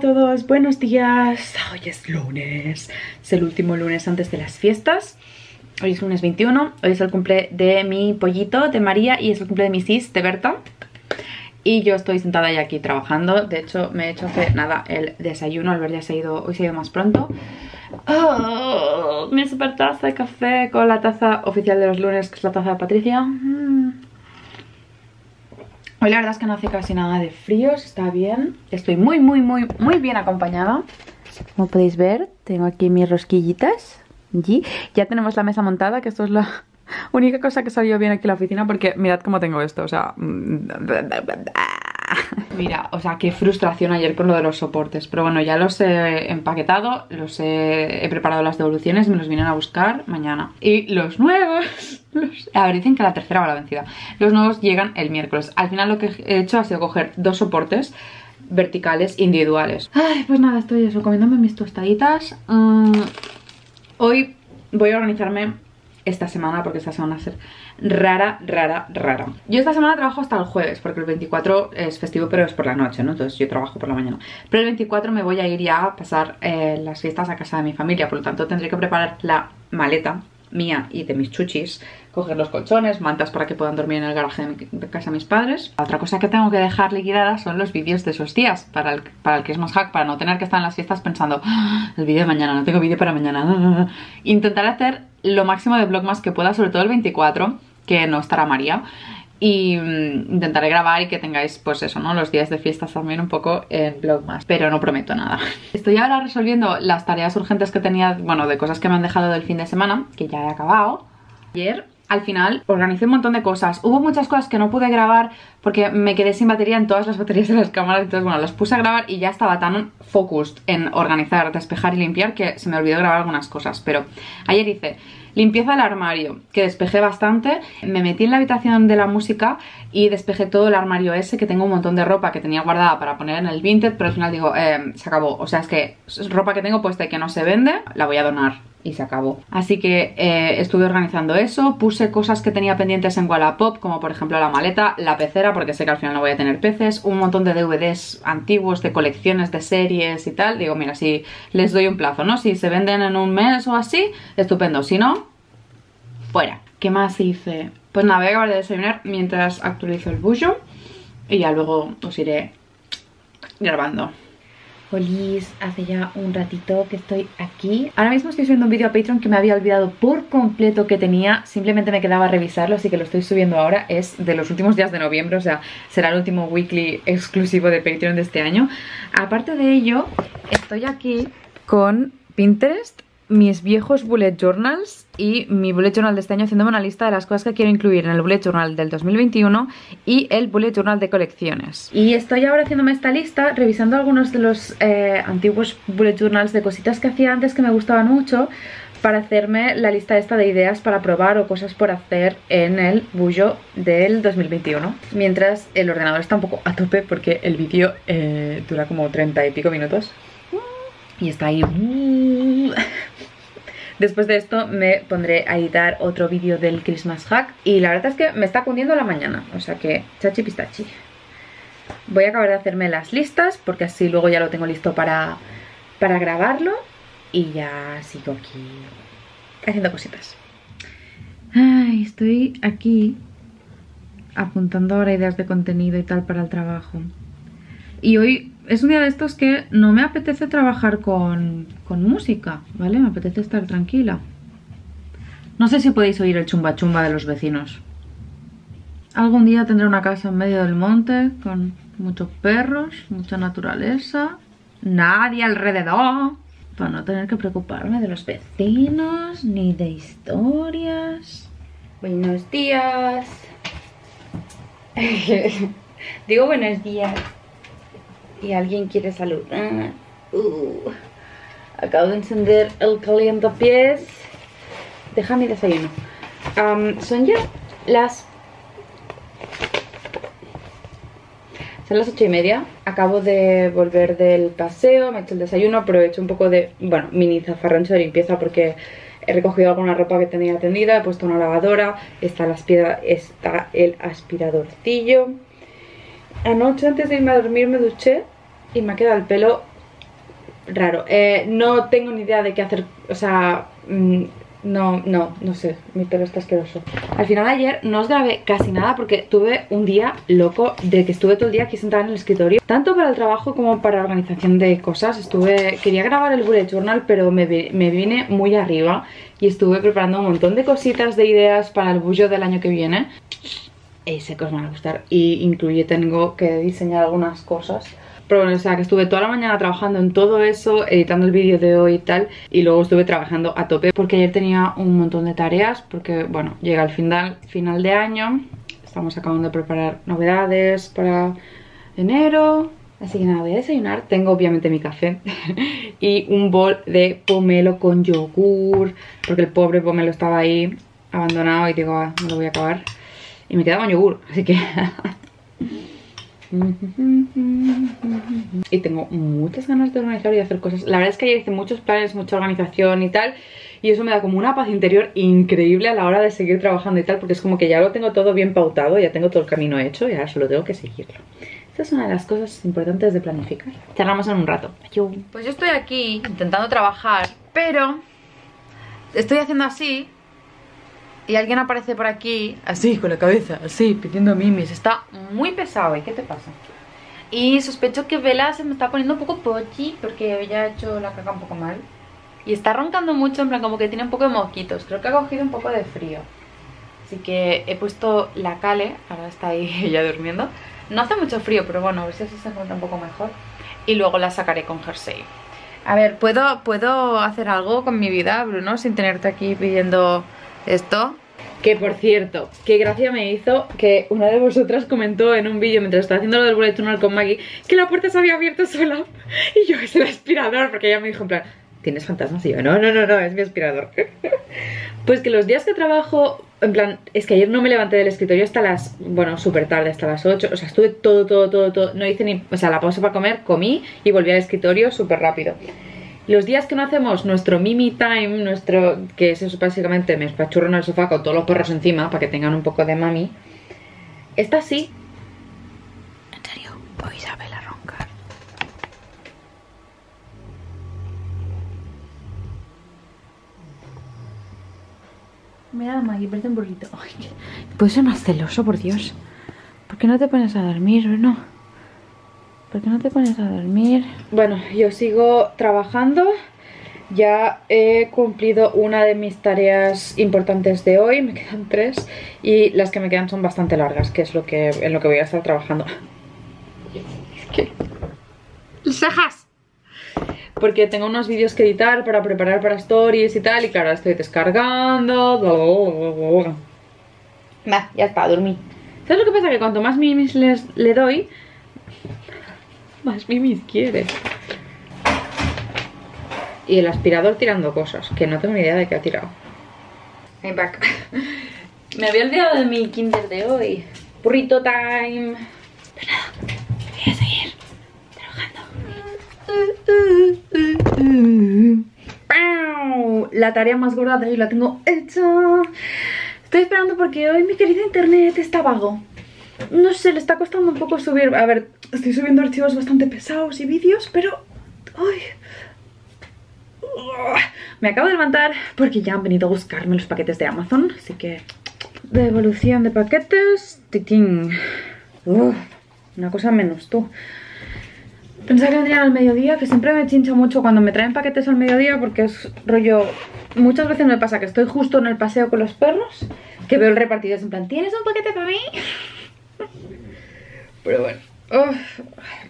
todos, buenos días. Hoy es lunes, es el último lunes antes de las fiestas. Hoy es lunes 21, hoy es el cumple de mi pollito, de María, y es el cumple de mi sis, de Berta. Y yo estoy sentada ya aquí trabajando. De hecho, me he hecho hace nada el desayuno. Albert ya se ha ido, hoy se ha ido más pronto. Oh, mi super taza de café con la taza oficial de los lunes, que es la taza de Patricia. Mm. Hoy la verdad es que no hace casi nada de frío, está bien. Estoy muy, muy, muy, muy bien acompañada. Como podéis ver, tengo aquí mis rosquillitas. Y ya tenemos la mesa montada, que esto es la única cosa que salió bien aquí en la oficina porque mirad cómo tengo esto, o sea... Mira, o sea, qué frustración ayer con lo de los soportes. Pero bueno, ya los he empaquetado, los he, preparado las devoluciones, me los vienen a buscar mañana. Y los nuevos... Los, a ver, dicen que la tercera va la vencida. Los nuevos llegan el miércoles. Al final lo que he hecho ha sido coger dos soportes verticales individuales. Ay, pues nada, estoy eso, comiéndome mis tostaditas. Mm, hoy voy a organizarme esta semana porque esta semana va a ser rara, rara, rara. Yo esta semana trabajo hasta el jueves porque el 24 es festivo pero es por la noche, ¿no? Entonces yo trabajo por la mañana. Pero el 24 me voy a ir ya a pasar eh, las fiestas a casa de mi familia, por lo tanto tendré que preparar la maleta mía y de mis chuchis coger los colchones, mantas para que puedan dormir en el garaje de, mi, casa de mis padres. Otra cosa que tengo que dejar liquidada son los vídeos de esos días, para el, para el que es más hack, para no tener que estar en las fiestas pensando "Ah, el vídeo de mañana, no tengo vídeo para mañana. Intentaré hacer lo máximo de vlogmas que pueda, sobre todo el 24, que no estará María. Y mm, intentaré grabar y que tengáis, pues eso, ¿no? Los días de fiestas también un poco en vlogmas. Pero no prometo nada. Estoy ahora resolviendo las tareas urgentes que tenía, bueno, de cosas que me han dejado del fin de semana, que ya he acabado. Ayer al final organicé un montón de cosas. Hubo muchas cosas que no pude grabar porque me quedé sin batería en todas las baterías de las cámaras. Entonces, bueno, las puse a grabar y ya estaba tan focused en organizar, despejar y limpiar que se me olvidó grabar algunas cosas. Pero ayer hice limpieza del armario, que despejé bastante. Me metí en la habitación de la música y despejé todo el armario ese, que tengo un montón de ropa que tenía guardada para poner en el Vinted, pero al final digo, eh, se acabó. O sea, es que ropa que tengo puesta y que no se vende, la voy a donar y se acabó. Así que eh, estuve organizando eso, puse cosas que tenía pendientes en Wallapop, como por ejemplo la maleta, la pecera, porque sé que al final no voy a tener peces, un montón de DVDs antiguos, de colecciones de series y tal. Digo, mira, si les doy un plazo, ¿no? Si se venden en un mes o así, estupendo. Si no, fuera. ¿Qué más hice? Pues nada, voy a acabar de desayunar mientras actualizo el bullo y ya luego os iré grabando. Olis, hace ya un ratito que estoy aquí. Ahora mismo estoy subiendo un vídeo a Patreon que me había olvidado por completo que tenía. Simplemente me quedaba revisarlo, así que lo estoy subiendo ahora. Es de los últimos días de noviembre, o sea, será el último weekly exclusivo de Patreon de este año. Aparte de ello, estoy aquí con Pinterest mis viejos bullet journals y mi bullet journal de este año haciéndome una lista de las cosas que quiero incluir en el bullet journal del 2021 y el bullet journal de colecciones. Y estoy ahora haciéndome esta lista, revisando algunos de los eh, antiguos bullet journals de cositas que hacía antes que me gustaban mucho para hacerme la lista esta de ideas para probar o cosas por hacer en el bullo del 2021. Mientras el ordenador está un poco a tope porque el vídeo eh, dura como 30 y pico minutos. Y está ahí... Después de esto me pondré a editar otro vídeo del Christmas Hack Y la verdad es que me está cundiendo la mañana O sea que chachi pistachi. Voy a acabar de hacerme las listas Porque así luego ya lo tengo listo para, para grabarlo Y ya sigo aquí haciendo cositas. Ay, estoy aquí apuntando ahora ideas de contenido y tal para el trabajo. Y hoy es un día de estos que no me apetece trabajar con, con música, ¿vale? Me apetece estar tranquila. No sé si podéis oír el chumba chumba de los vecinos. Algún día tendré una casa en medio del monte con muchos perros, mucha naturaleza, nadie alrededor, para no tener que preocuparme de los vecinos ni de historias. Buenos días. Digo buenos días y alguien quiere saludar. Uh, acabo de encender el calientapiés. Deja mi desayuno. Son ya las... Son las ocho y media. Acabo de volver del paseo, me he hecho el desayuno, aprovecho un poco de, bueno, mini zafarrancho de limpieza porque he recogido alguna ropa que tenía tendida, he puesto una lavadora, está, la aspira, está el aspiradorcillo Anoche antes de irme a dormir me duché y me ha quedado el pelo raro. Eh, no tengo ni idea de qué hacer, o sea, mm, no, no, no sé, mi pelo está asqueroso. Al final ayer no os grabé casi nada porque tuve un día loco de que estuve todo el día aquí sentada en el escritorio. Tanto para el trabajo como para la organización de cosas. Estuve, quería grabar el bullet journal pero me, me vine muy arriba y estuve preparando un montón de cositas, de ideas para el bullo del año que viene. Y sé que os van a gustar y incluye, tengo que diseñar algunas cosas pero bueno, o sea, que estuve toda la mañana trabajando en todo eso, editando el vídeo de hoy y tal. Y luego estuve trabajando a tope porque ayer tenía un montón de tareas. Porque, bueno, llega el final, final de año. Estamos acabando de preparar novedades para enero. Así que nada, voy a desayunar. Tengo obviamente mi café y un bol de pomelo con yogur. Porque el pobre pomelo estaba ahí abandonado y digo, ah, no lo voy a acabar. Y me queda con yogur, así que... Y tengo muchas ganas de organizar y hacer cosas. La verdad es que ayer hice muchos planes, mucha organización y tal. Y eso me da como una paz interior increíble a la hora de seguir trabajando y tal. Porque es como que ya lo tengo todo bien pautado, ya tengo todo el camino hecho y ahora solo tengo que seguirlo. Esa es una de las cosas importantes de planificar. Charlamos en un rato. Pues yo estoy aquí intentando trabajar, pero estoy haciendo así y alguien aparece por aquí, así, con la cabeza, así, pidiendo mimis. Está muy pesado, ¿y qué te pasa? Y sospecho que Vela se me está poniendo un poco pochi porque ella ha hecho la caca un poco mal. Y está roncando mucho, en plan como que tiene un poco de mosquitos. Creo que ha cogido un poco de frío. Así que he puesto la cale, ahora está ahí ella durmiendo. No hace mucho frío, pero bueno, a ver si así se encuentra un poco mejor. Y luego la sacaré con jersey. A ver, ¿puedo, ¿puedo hacer algo con mi vida, Bruno, sin tenerte aquí pidiendo esto? Que por cierto, qué gracia me hizo que una de vosotras comentó en un vídeo mientras estaba haciendo lo del bullet journal con Maggie que la puerta se había abierto sola. Y yo es el aspirador porque ella me dijo en plan ¿Tienes fantasmas? Y yo, no, no, no, no, es mi aspirador Pues que los días que trabajo, en plan, es que ayer no me levanté del escritorio hasta las, bueno, súper tarde, hasta las 8 O sea, estuve todo, todo, todo, todo, no hice ni, o sea, la pausa para comer, comí y volví al escritorio súper rápido los días que no hacemos nuestro Mimi Time, nuestro que es eso básicamente me espachurro en el sofá con todos los perros encima para que tengan un poco de mami, esta así En serio, voy a verla roncar. Mira, Maggie, parece un burrito. Puedes ser más celoso, por Dios. ¿Por qué no te pones a dormir, no? ¿Por qué no te pones a dormir? Bueno, yo sigo trabajando. Ya he cumplido una de mis tareas importantes de hoy, me quedan tres y las que me quedan son bastante largas, que es lo que, en lo que voy a estar trabajando. ¿Qué? ¡Cejas! Porque tengo unos vídeos que editar para preparar para stories y tal, y claro, estoy descargando. Va, ya está, dormí. ¿Sabes lo que pasa? Que cuanto más mimis les, le doy, más mimis quiere. Y el aspirador tirando cosas, que no tengo ni idea de qué ha tirado. I'm back. Me había olvidado de mi kinder de hoy. Burrito time. Pero nada, voy a seguir trabajando. La tarea más gorda de hoy la tengo hecha. Estoy esperando porque hoy mi querido internet está vago no sé, le está costando un poco subir. A ver, estoy subiendo archivos bastante pesados y vídeos, pero... ¡Ay! Me acabo de levantar porque ya han venido a buscarme los paquetes de Amazon, así que... Devolución de paquetes... ¡Titín! una cosa menos, tú. Pensaba que vendrían al mediodía, que siempre me chincha mucho cuando me traen paquetes al mediodía porque es rollo... Muchas veces me pasa que estoy justo en el paseo con los perros, que veo el repartidor en plan, ¿tienes un paquete para mí? Pero bueno,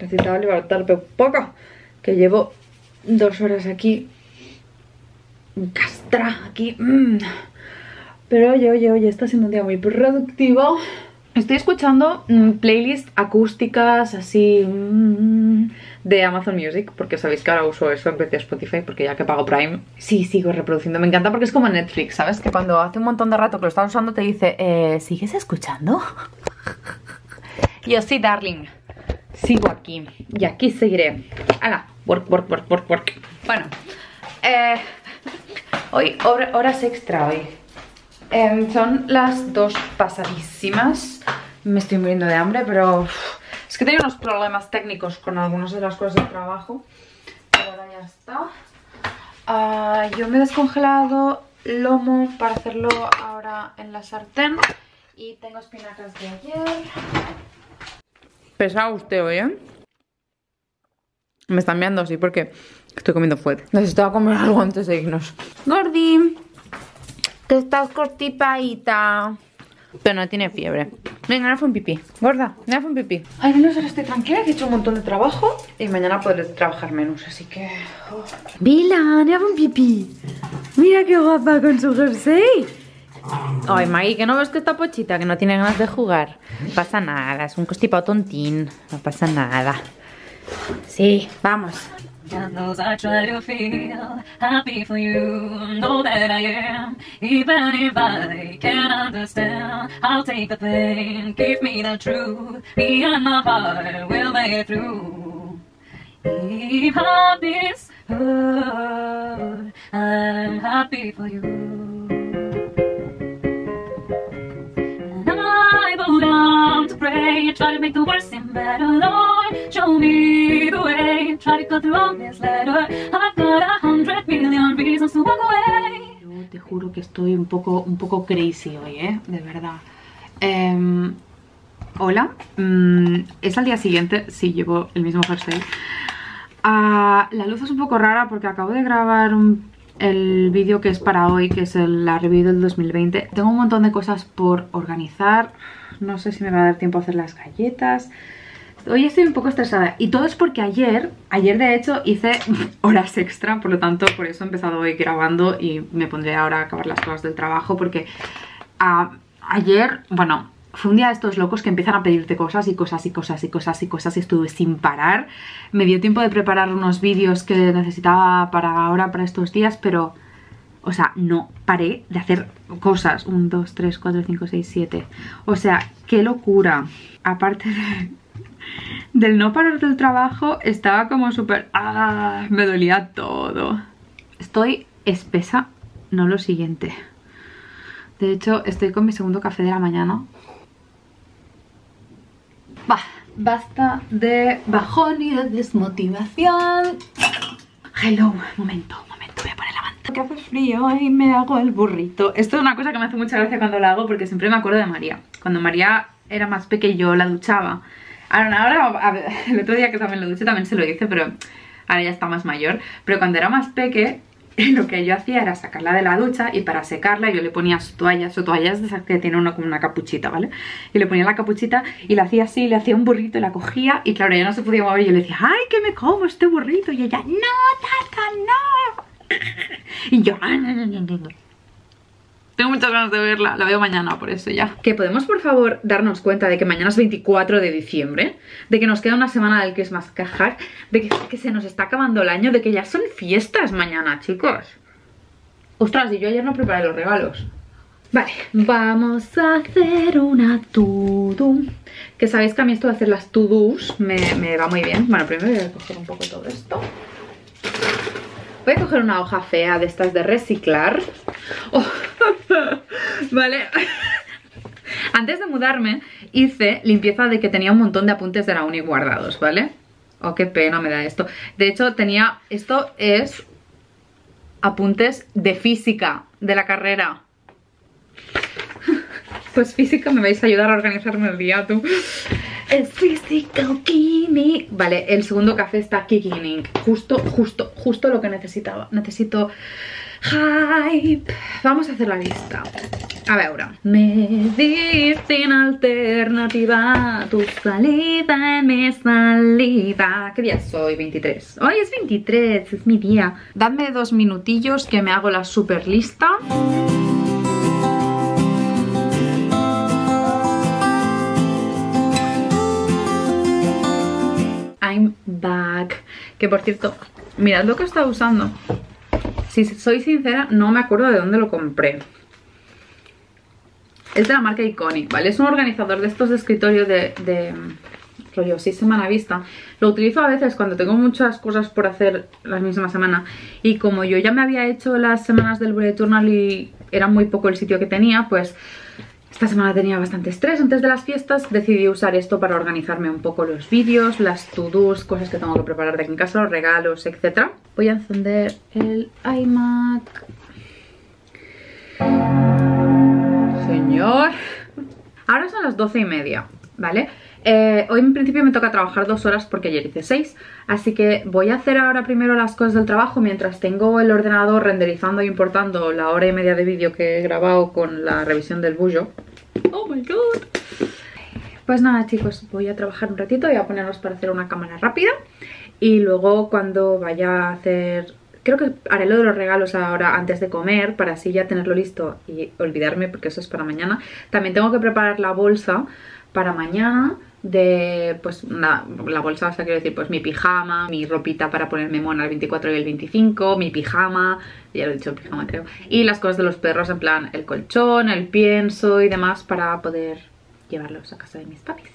necesitaba levantarme un poco, que llevo dos horas aquí, castra aquí. Mm. Pero oye, oye, oye, está siendo un día muy productivo. Estoy escuchando mm, playlists acústicas así mm, de Amazon Music Porque sabéis que ahora uso eso en vez de Spotify Porque ya que pago Prime, sí, sigo reproduciendo Me encanta porque es como Netflix, ¿sabes? Que cuando hace un montón de rato que lo estás usando te dice eh, ¿Sigues escuchando? Yo sí, darling. Sigo aquí. Y aquí seguiré. Hala, work, work, work, work, work. Bueno, eh, hoy, horas extra hoy. Em, son las dos pasadísimas. Me estoy muriendo de hambre, pero es que tengo unos problemas técnicos con algunas de las cosas del trabajo. Pero ahora ya ya está. Ah, yo me he descongelado lomo para hacerlo ahora en la sartén. Y tengo espinacas de ayer. Pesado usted hoy, ¿eh? Me están mirando así porque estoy comiendo fuerte. Necesitaba comer algo antes de irnos. Gordi, que estás cortipaita. Pero no tiene fiebre. Venga, fue un pipí. Gorda, fue un pipí. Ay, no ahora estoy tranquila, que he hecho un montón de trabajo. Y mañana podré trabajar menos, así que... Oh. Vila, fue un pipí. Mira qué guapa con su jersey. Ay, Maggie, que no ves que está pochita, que no tiene ganas de jugar. No pasa nada, es un constipado tontín. No pasa nada. Sí, vamos. I'm happy for you. Pray, try to make the worst seem better, Lord. Show me the way. Try to cut through all this letter. I've got a hundred million reasons to walk away. Yo te juro que estoy un poco, un poco crazy hoy, ¿eh? De verdad. Eh, hola. Mm, es al día siguiente. Sí, llevo el mismo jersey. Uh, la luz es un poco rara porque acabo de grabar un, el vídeo que es para hoy, que es el, la review del 2020. Tengo un montón de cosas por organizar. No sé si me va a dar tiempo a hacer las galletas. Hoy estoy un poco estresada y todo es porque ayer, ayer de hecho hice horas extra, por lo tanto por eso he empezado hoy grabando y me pondré ahora a acabar las cosas del trabajo porque uh, ayer, bueno, fue un día de estos locos que empiezan a pedirte cosas y cosas y cosas y cosas y cosas y estuve sin parar. Me dio tiempo de preparar unos vídeos que necesitaba para ahora, para estos días, pero... O sea, no paré de hacer cosas. 1, 2, 3, 4, 5, 6, 7. O sea, qué locura. Aparte de del no parar del trabajo estaba como súper... ¡Ah! Me dolía todo. Estoy espesa, no lo siguiente. De hecho, estoy con mi segundo café de la mañana. Bah, basta de bajón y de desmotivación. Hello, momento, momento, voy a poner la manta. Que hace frío y me hago el burrito. Esto es una cosa que me hace mucha gracia cuando lo hago porque siempre me acuerdo de María. Cuando María era más pequeña yo la duchaba Ahora, el otro día que también lo duché también se lo hice, pero ahora ya está más mayor. Pero cuando era más peque, lo que yo hacía era sacarla de la ducha y para secarla yo le ponía su toalla, su toalla es de esas que tiene una, como una capuchita, ¿vale? Y le ponía la capuchita y la hacía así, le hacía un burrito y la cogía y claro, ella no se podía mover y yo le decía, ¡ay, que me como este burrito! Y ella, ¡no, tata, no! Y yo, ¡ah, no, no, no, no! Tengo muchas ganas de verla, la veo mañana por eso ya. Que podemos por favor darnos cuenta de que mañana es 24 de diciembre, de que nos queda una semana del que más cajar, de que, se nos está acabando el año, de que ya son fiestas mañana, chicos. Ostras, y yo ayer no preparé los regalos. Vale, vamos a hacer una to-do Que sabéis que a mí esto de hacer las to-dos me, me va muy bien Bueno, primero voy a coger un poco todo esto Voy a coger una hoja fea de estas de reciclar. Oh, vale. Antes de mudarme hice limpieza de que tenía un montón de apuntes de la uni guardados, ¿vale? Oh, qué pena me da esto. De hecho, tenía... Esto es apuntes de física de la carrera. Pues física me vais a ayudar a organizarme el día, tú. Es Physical Químic. Vale, el segundo café está kicking Justo, justo, justo lo que necesitaba. Necesito hype. Vamos a hacer la lista. A ver, ahora. Medicina alternativa. Tu saliva en mi saliva. ¿Qué día soy? 23. Hoy es 23, es mi día. Dadme dos minutillos que me hago la super lista. Que por cierto, mirad lo que estado usando. Si soy sincera, no me acuerdo de dónde lo compré. Es de la marca Iconic, ¿vale? Es un organizador de estos de escritorio de, de rollo sí semana vista. Lo utilizo a veces cuando tengo muchas cosas por hacer la misma semana. Y como yo ya me había hecho las semanas del bullet journal y era muy poco el sitio que tenía Pues esta semana tenía bastante estrés antes de las fiestas, decidí usar esto para organizarme un poco los vídeos, las to-dos, cosas que tengo que preparar de aquí en casa, los regalos, etc. voy a encender el iMac. Señor. Ahora son las doce y media, ¿vale? Eh, hoy en principio me toca trabajar dos horas porque ayer hice seis Así que voy a hacer ahora primero las cosas del trabajo mientras tengo el ordenador renderizando e importando la hora y media de vídeo que he grabado con la revisión del bullo Oh my god Pues nada chicos, voy a trabajar un ratito, voy a ponernos para hacer una cámara rápida Y luego cuando vaya a hacer creo que haré lo de los regalos ahora antes de comer para así ya tenerlo listo y olvidarme porque eso es para mañana. También tengo que preparar la bolsa para mañana de pues la bolsa, o sea, quiero decir, pues mi pijama, mi ropita para ponerme mona el 24 y el 25, mi pijama, ya lo he dicho, pijama creo, y las cosas de los perros, en plan el colchón, el pienso y demás para poder llevarlos a casa de mis papis.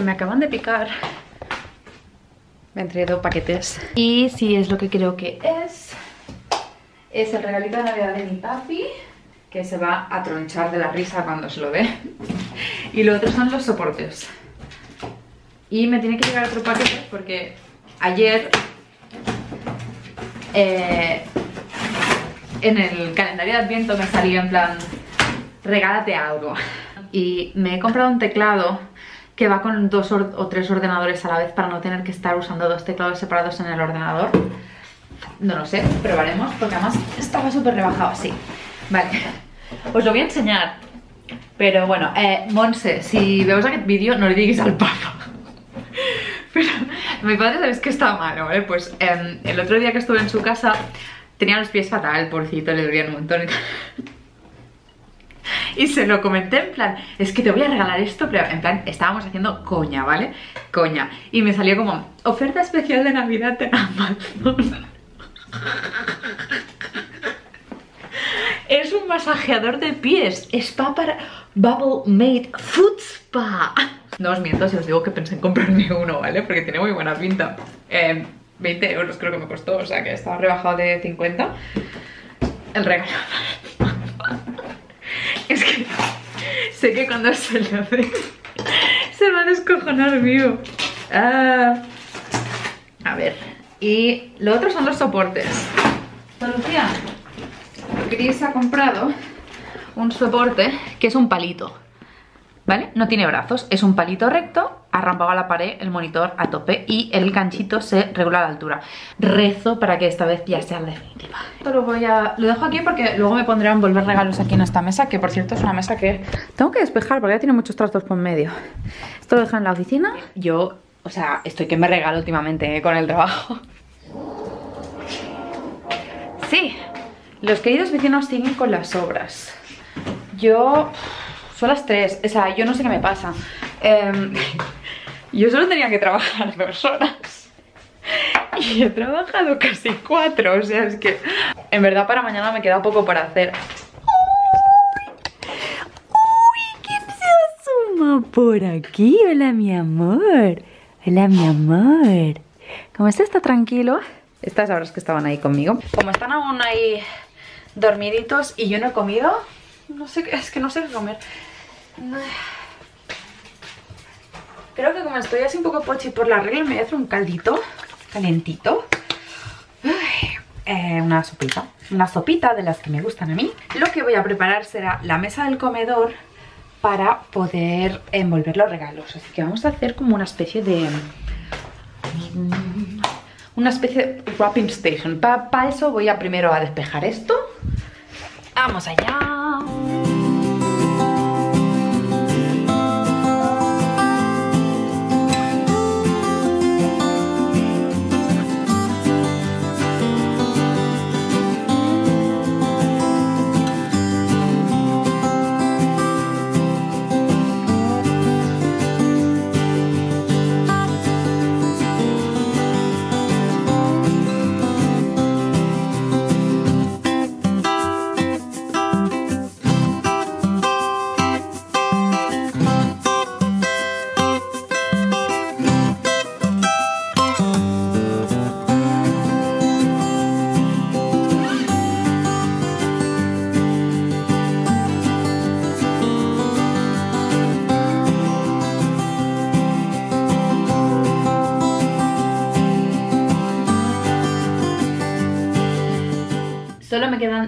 Me acaban de picar. Me han traído paquetes. Y si es lo que creo que es, es el regalito de Navidad de mi papi, que se va a tronchar de la risa cuando se lo ve. Y lo otro son los soportes. Y me tiene que llegar otro paquete porque ayer eh, en el calendario de Adviento me salió en plan regálate algo. Y me he comprado un teclado que va con dos o tres ordenadores a la vez para no tener que estar usando dos teclados separados en el ordenador. No lo sé, probaremos, porque además estaba súper rebajado así. Vale, os lo voy a enseñar. Pero bueno, eh, Monse, si vemos aquel vídeo no le digáis al papa. Pero mi padre sabéis que está malo, ¿eh? Pues em, el otro día que estuve en su casa tenía los pies fatal, pobrecito, le dolían un montón y tal. y se lo comenté en plan, es que te voy a regalar esto, pero en plan, estábamos haciendo coña, ¿vale? Coña. Y me salió como, oferta especial de Navidad en Amazon. es un masajeador de pies, spa para Bubble Made Foot Spa. No os miento si os digo que pensé en comprarme uno, ¿vale? Porque tiene muy buena pinta. 20 em, euros creo que me costó, o sea que estaba rebajado de 50. El regalo. Es que sé que cuando se lo ve se va a descojonar vivo. Ah. A ver. Y lo otro son los soportes. Solución. Chris ha comprado un soporte que es un palito. ¿vale? No tiene brazos, es un palito recto, arrampado a la pared, el monitor a tope y el ganchito se regula a la altura. Rezo para que esta vez ya sea la definitiva. Esto lo voy a... lo dejo aquí porque luego me pondré a envolver regalos aquí en esta mesa, que por cierto es una mesa que tengo que despejar porque ya tiene muchos trastos por medio. Esto lo dejo en la oficina. Yo, o sea, estoy que me regalo últimamente eh, con el trabajo. Sí, los queridos vecinos siguen con las obras. Yo son las 3, o sea, yo no sé qué me pasa. Em, yo solo tenía que trabajar dos horas. Y he trabajado casi cuatro, o sea, es que en verdad para mañana me queda poco para hacer. ¡Uy! ¿Quién se asoma por aquí? Hola, mi amor. Hola, mi amor. ¿Cómo está? ¿Está tranquilo? Estas horas que estaban ahí conmigo. Como están aún ahí dormiditos y yo no he comido, no sé, es que no sé qué comer. Creo que como estoy así un poco pochi por la regla, me voy a hacer un caldito calentito. Eh, una sopita. Una sopita de las que me gustan a mí. Lo que voy a preparar será la mesa del comedor para poder envolver los regalos. Así que vamos a hacer como una especie de... Una especie de wrapping station. Para eso voy a primero a despejar esto. ¡Vamos allá!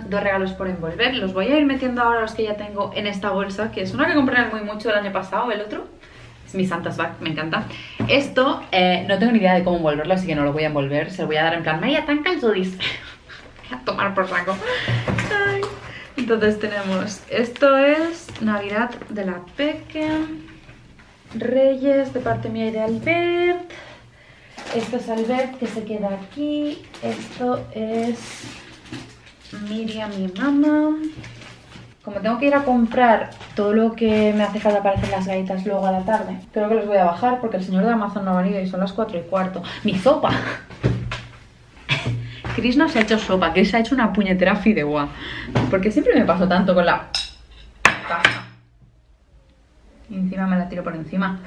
Dos regalos por envolver. Los voy a ir metiendo ahora los que ya tengo en esta bolsa, que es una que compré muy mucho el año pasado, el otro. Es mi Santa's Bag, me encanta. Esto, eh, no tengo ni idea de cómo envolverlo, así que no lo voy a envolver. Se lo voy a dar en plan, Maya, tan calzudis. a tomar por saco. Entonces tenemos, esto es Navidad de la Peque, Reyes de parte mía y de Albert. Esto es Albert que se queda aquí. Esto es Miriam, mi mamá. Como tengo que ir a comprar todo lo que me hace falta para hacer las galletas luego a la tarde, creo que los voy a bajar porque el señor de Amazon no ha venido y son las 4 y cuarto. ¡Mi sopa! Chris no se ha hecho sopa, Chris ha hecho una puñetera fideuá. Porque siempre me paso tanto con la. Y encima me la tiro por encima.